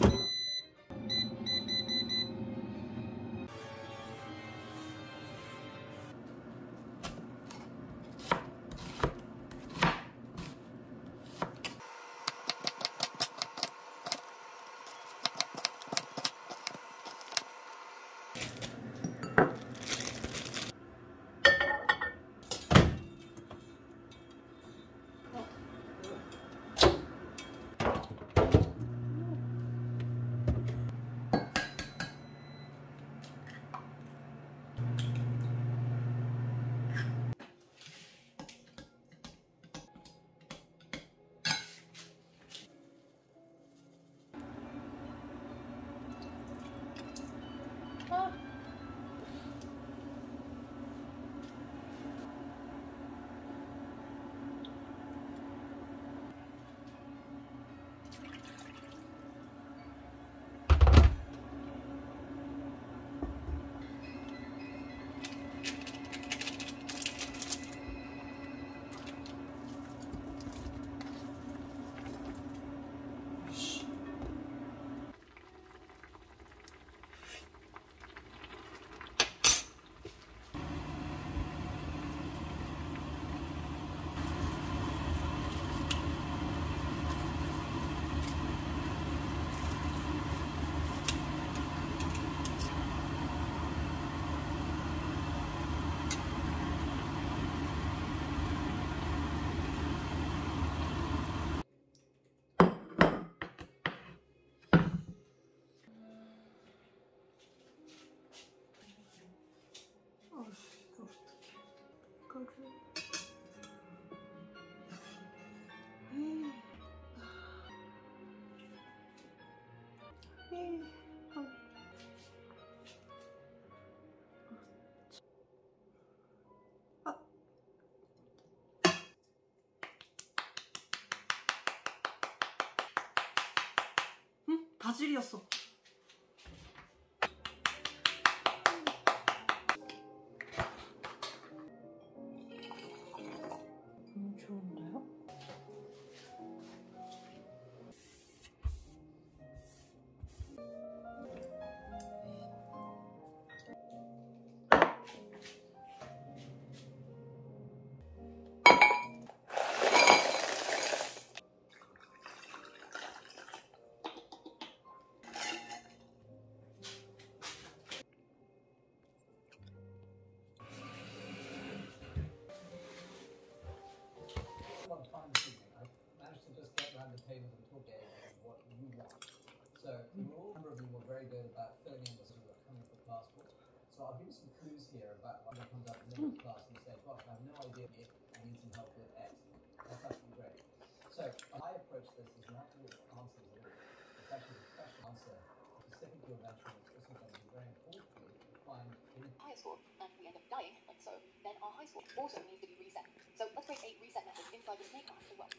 you 바질이었어. Very good about filling in the coming for passport. So I'll give you some clues here about what comes up in the middle of class and say, gosh, I have no idea if I need some help with X. That's actually great. So I approach this as not all answers at all. It's actually a question answer specific to your venture and it's also going to be very important for you to find in high score and we end up dying, like so, then our high score also needs to be reset. So let's create a reset method inside the snake class as well.